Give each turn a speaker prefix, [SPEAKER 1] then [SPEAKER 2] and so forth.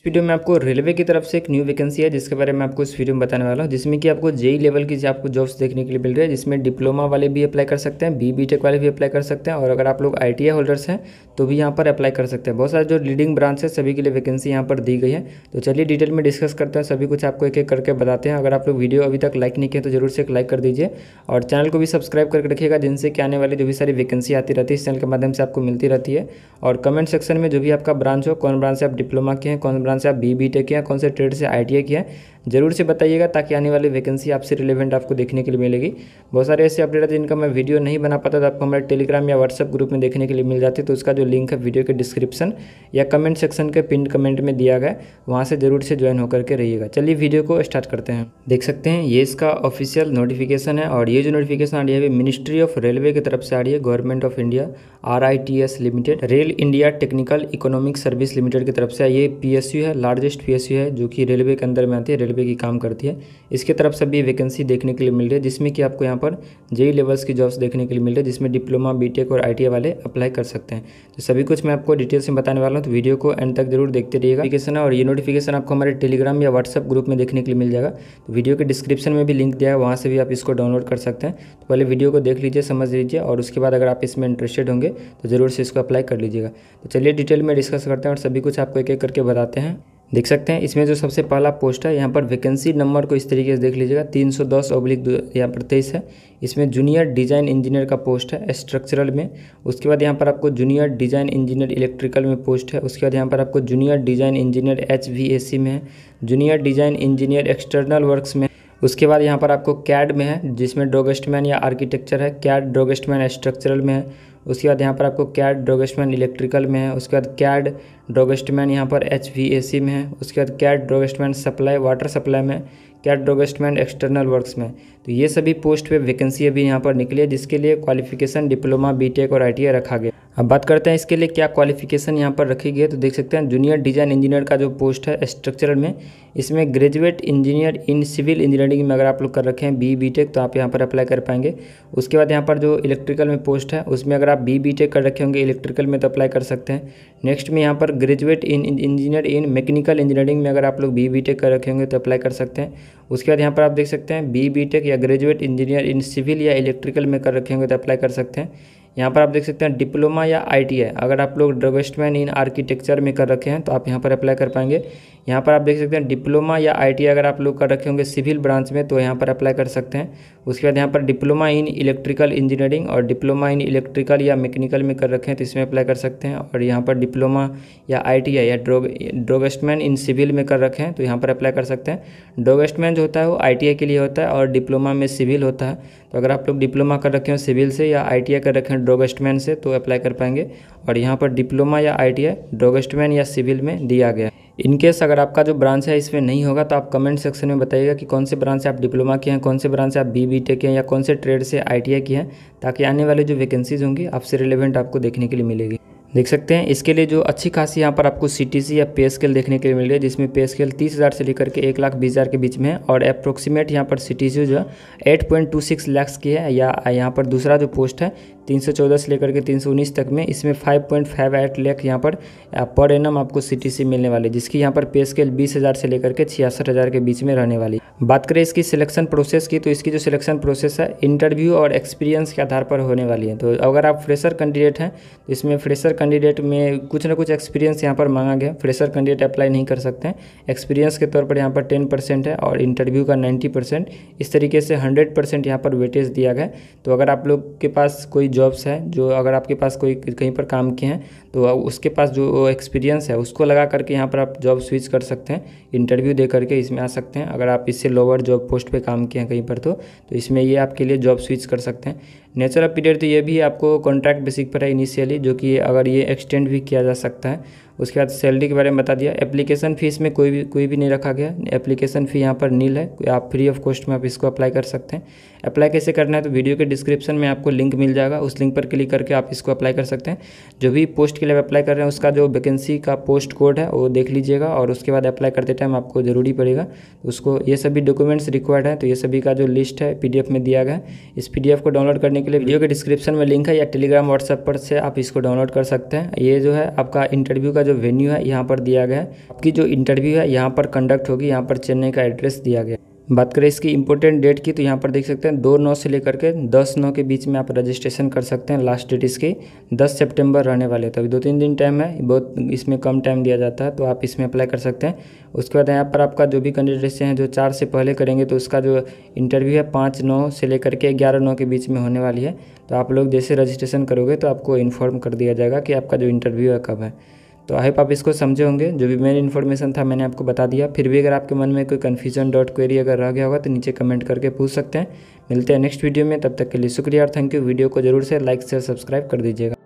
[SPEAKER 1] इस वीडियो में आपको रेलवे की तरफ़ से एक न्यू वैकेंसी है, जिसके बारे में आपको इस वीडियो में बताने वाला हूँ, जिसमें कि आपको जेई लेवल की आपको जॉब्स देखने के लिए मिल रही है, जिसमें डिप्लोमा वाले भी अप्लाई कर सकते हैं बी बी टेक वाले भी अप्लाई कर सकते हैं, और अगर आप लोग आई होल्डर्स हैं तो भी यहाँ पर अप्लाई कर सकते हैं। बहुत सारे जो लीडिंग ब्रांच है, सभी के लिए वैकेंसी यहाँ पर दी गई है। तो चलिए डिटेल में डिस्कस करते हैं, सभी कुछ आपको एक एक करके बताते हैं। अगर आप लोग वीडियो अभी तक लाइक नहीं किए तो ज़रूर से एक लाइक कर दीजिए, और चैनल को भी सब्सक्राइब करके रखिएगा, जिनसे कि आने वाली जो भी सारी वैकेंसी आती रहती है, इस चैनल के माध्यम से आपको मिलती रहती है। और कमेंट सेक्शन में जो भी आपका ब्रांच हो, कौन ब्रांच से आप डिप्लोमा के हैं, कौन ब्रांच से आप बी बी टेक किया कौन से ट्रेड से आई टी आई किया ज़रूर से बताइएगा ताकि आने वाली वैकेंसी आपसे रिलेवेंट आपको देखने के लिए मिलेगी। बहुत सारे ऐसे अपडेट है जिनका मैं वीडियो नहीं बना पाता तो आपको हमारे टेलीग्राम या व्हाट्सअप ग्रुप में देखने के लिए मिल जाते तो उसका जो लिंक है वीडियो के डिस्क्रिप्शन या कमेंट सेक्शन के पिन कमेंट में दिया गया वहाँ से ज़रूर से ज्वाइन होकर के रहिएगा। चलिए वीडियो को स्टार्ट करते हैं। देख सकते हैं, ये इसका ऑफिशियल नोटिफिकेशन है और ये जो नोटिफिकेशन आ रही है मिनिस्ट्री ऑफ़ रेलवे की तरफ़ से आ रही है government of India R I T S limited rail India technical economic service limited की तरफ़ से। ये पी है लार्जेस्ट पी है, जो कि रेलवे के अंदर में आती है रेलवे की काम करती है। इसके तरफ़ से भी वैकेंसी देखने के लिए मिल रही है, जिसमें कि आपको यहाँ पर जेई लेवल्स की जॉब्स देखने के लिए मिल रही है, जिसमें डिप्लोमा बीटेक और आईटीआई वाले अप्लाई कर सकते हैं। तो सभी कुछ मैं आपको डिटेल्स से बताने वाला हूँ तो वीडियो को एंड तक ज़रूर देखते रहिएगा। और ये नोटिफिकेशन आपको हमारे टेलीग्राम या व्हाट्सअप ग्रुप में देखने के लिए मिल जाएगा। तो वीडियो के डिस्क्रिप्शन में भी लिंक दिया है, वहाँ से भी आप इसको डाउनलोड कर सकते हैं। तो पहले वीडियो को देख लीजिए, समझ लीजिए और उसके बाद अगर आप इसमें इंटरेस्टेड होंगे तो ज़रूर से इसको अप्लाई कर लीजिएगा। तो चलिए डिटेल में डिस्कस करते हैं और सभी कुछ आपको एक एक करके बताते हैं। देख सकते हैं। इसमें जो सबसे पहला पोस्ट है, यहाँ पर वैकेंसी नंबर को इस तरीके से देख लीजिएगा। तीन सौ दस ऑब्लिक यहाँ पर तेईस है। इसमें जूनियर डिज़ाइन इंजीनियर का पोस्ट है स्ट्रक्चरल में। उसके बाद यहाँ पर आपको जूनियर डिज़ाइन इंजीनियर इलेक्ट्रिकल में पोस्ट है। उसके बाद यहाँ पर आपको जूनियर डिज़ाइन इंजीनियर एच में है। Junior design engineer external works में उसके बाद यहाँ पर आपको कैड में है, जिसमें ड्रोगेस्टमैन या आर्किटेक्चर है। कैड ड्रोगेस्टमैन स्ट्रक्चरल में है। उसके बाद यहाँ पर आपको कैड ड्रोगेस्टमैन इलेक्ट्रिकल में है। उसके बाद कैड ड्रोगेस्टमैन यहाँ पर एच वी ए सी में है। उसके बाद CAD draughtsman supply water supply में कैट ड्रोगेस्टमैन एक्सटर्नल वर्क्स में। तो ये सभी पोस्ट पे वैकेंसी अभी यहाँ पर निकली है, जिसके लिए क्वालिफिकेशन डिप्लोमा बीटेक और आईटीआई रखा गया। अब बात करते हैं इसके लिए क्या क्वालिफिकेशन यहाँ पर रखी गई है। तो देख सकते हैं जूनियर डिज़ाइन इंजीनियर का जो पोस्ट है स्ट्रक्चरल में, इसमें graduate engineer in civil engineering में अगर आप लोग कर रखे हैं बी बी टेक तो आप यहाँ पर अप्लाई कर पाएँगे। उसके बाद यहाँ पर जो इलेक्ट्रिकल में पोस्ट है, उसमें अगर आप बी बी टेक कर रखे होंगे इलेक्ट्रिकल में तो अप्लाई कर सकते हैं। नेक्स्ट में यहाँ पर graduate in engineer in mechanical engineering में अगर आप लोग बी बी टेक कर रखे होंगे तो अप्लाई कर सकते हैं। उसके बाद यहाँ पर आप देख सकते हैं बी बी टेक या ग्रेजुएट इंजीनियर इन सिविल या इलेक्ट्रिकल में कर रखे होंगे तो अप्लाई कर सकते हैं। यहाँ पर आप देख सकते हैं डिप्लोमा या आईटीआई। अगर आप लोग ड्रगेस्टमैन इन आर्किटेक्चर में कर रखे हैं तो आप यहाँ पर अप्लाई कर पाएँगे। यहाँ पर आप देख सकते हैं डिप्लोमा या आईटीआई अगर आप लोग कर रखे होंगे सिविल ब्रांच में तो यहाँ पर अप्लाई कर सकते हैं। उसके बाद यहाँ पर डिप्लोमा इन इलेक्ट्रिकल इंजीनियरिंग और डिप्लोमा इन इलेक्ट्रिकल या मैकेनिकल में कर रखे हैं तो इसमें अप्लाई कर सकते हैं। और यहाँ पर डिप्लोमा या आईटीआई या ड्रोग ड्रोगेस्टमैन इन सिविल में कर रखे हैं तो यहाँ पर अप्लाई कर सकते हैं। ड्रोगेस्टमैन जो होता है, वो आईटीआई के लिए होता है और डिप्लोमा में सिविल होता है। तो अगर आप लोग डिप्लोमा कर रखे हो सिविल से या आई कर रखे हैं ड्रोगेस्टमैन से तो अप्लाई कर पाएँगे। और यहाँ पर डिप्लोमा या आई ड्रोगेस्टमैन या सिविल में दिया गया इनकेस अगर आपका जो ब्रांच है इसमें नहीं होगा तो आप कमेंट सेक्शन में बताइएगा कि कौन से ब्रांच से आप डिप्लोमा किए हैं, कौन से ब्रांच से आप बी बी टेक हैं या कौन से ट्रेड से आई टी किए हैं, ताकि आने वाले जो वैकेंसीज होंगी, आपसे रिलेवेंट आपको देखने के लिए मिलेगी। देख सकते हैं। इसके लिए जो अच्छी खासी यहाँ पर आपको सी या पे स्केल देखने के लिए मिल रही है, जिसमें पे स्केल तीस हज़ार से लेकर के एक लाख बीस हज़ार के बीच में है और अप्रोक्सीमेट यहाँ पर सी जो है eight point two six lakhs की है या यहाँ पर दूसरा जो पोस्ट है तीन सौ चौदह से लेकर के तीन सौ उन्नीस तक में इसमें फाइव पॉइंट फाइव एट लेख यहाँ पर पर एनम आपको सीटीसी मिलने वाली, जिसकी यहाँ पर पे स्केल बीस हज़ार से लेकर के छियासठ के बीच में रहने वाली। बात करें इसकी सिलेक्शन प्रोसेस की तो इसकी जो सिलेक्शन प्रोसेस है इंटरव्यू और एक्सपीरियंस के आधार पर होने वाली है। तो अगर आप फ्रेशर कैंडिडेट हैं तो इसमें फ्रेशर कैंडिडेट में कुछ ना कुछ एक्सपीरियंस यहाँ पर मांगा गया। फ्रेशर कैंडिडेट अप्लाई नहीं कर सकते हैं। एक्सपीरियंस के तौर पर यहाँ पर टेन परसेंट है और इंटरव्यू का नाइन्टी परसेंट इस तरीके से हंड्रेड परसेंट यहाँ पर वेटेज दिया गया। तो अगर आप लोग के पास कोई जॉब्स है, जो अगर आपके पास कोई कहीं पर काम किए हैं तो उसके पास जो एक्सपीरियंस है, उसको लगा करके यहाँ पर आप जॉब स्विच कर सकते हैं इंटरव्यू दे करके इसमें आ सकते हैं। अगर आप इससे लोअर जॉब पोस्ट पर काम किए हैं कहीं पर तो तो इसमें ये आपके लिए जॉब स्विच कर सकते हैं। नेचर ऑफ़ पीरियड तो ये भी आपको कॉन्ट्रैक्ट बेसिक पर है इनिशियली जो कि अगर ये एक्सटेंड भी किया जा सकता है। उसके बाद सैलरी के बारे में बता दिया। एप्लीकेशन फ़ीस में कोई भी कोई भी नहीं रखा गया। एप्लीकेशन फ़ी यहाँ पर नील है। आप फ्री ऑफ़ कॉस्ट में आप इसको अप्लाई कर सकते हैं। अप्लाई कैसे करना है तो वीडियो के डिस्क्रिप्शन में आपको लिंक मिल जाएगा। उस लिंक पर क्लिक करके आप इसको अप्लाई कर सकते हैं। जो भी पोस्ट के लिए अप्लाई कर रहे हैं, उसका जो वैकेंसी का पोस्ट कोड है, वो देख लीजिएगा और उसके बाद अप्लाई करते टाइम आपको ज़रूरी पड़ेगा। उसको, ये सभी डॉक्यूमेंट्स रिक्वायर्ड है तो ये सभी का जो लिस्ट है पीडीएफ में दिया गया इस पीडीएफ को डाउनलोड करने के लिए वीडियो के डिस्क्रिप्शन में लिंक है या टेलीग्राम, व्हाट्सएप पर से आप इसको डाउनलोड कर सकते हैं। ये जो है आपका इंटरव्यू का जो वेन्यू है, यहाँ पर दिया गया है आपकी जो इंटरव्यू है, यहाँ पर कंडक्ट होगी, यहाँ पर चेन्नई का एड्रेस दिया गया बात करें इसकी इंपॉर्टेंट डेट की तो यहाँ पर देख सकते हैं, दो नौ से लेकर के दस नौ के बीच में आप रजिस्ट्रेशन कर सकते हैं लास्ट डेट इसकी, दस सितंबर रहने वाले तो अभी दो तीन दिन टाइम है, बहुत इसमें कम टाइम दिया जाता है तो आप इसमें अप्लाई कर सकते हैं। उसके बाद यहाँ पर आपका जो भी कैंडिडेट्स हैं, जो चार से पहले करेंगे तो उसका जो इंटरव्यू है पाँच नौ से लेकर के ग्यारह नौ के बीच में होने वाली है। तो आप लोग जैसे रजिस्ट्रेशन करोगे तो आपको इन्फॉर्म कर दिया जाएगा कि आपका जो इंटरव्यू है कब है। तो आई होप आप इसको समझे होंगे। जो भी मेन इन्फॉर्मेशन था मैंने आपको बता दिया। फिर भी अगर आपके मन में कोई कन्फ्यूज़न डॉट क्वेरी अगर रह गया होगा तो नीचे कमेंट करके पूछ सकते हैं। मिलते हैं नेक्स्ट वीडियो में। तब तक के लिए शुक्रिया और थैंक यू वीडियो को ज़रूर से लाइक शेयर सब्सक्राइब कर दीजिएगा।